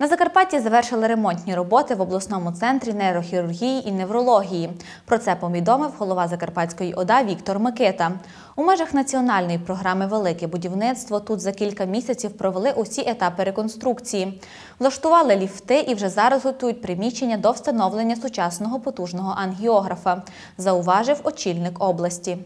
На Закарпатті завершили ремонтні роботи в обласному центрі нейрохірургії і неврології. Про це повідомив голова Закарпатської ОДА Віктор Микита. У межах національної програми Велике будівництво тут за кілька місяців провели усі етапи реконструкції. Влаштували ліфти і вже зараз готують приміщення до встановлення сучасного потужного ангіографа, зауважив очільник області.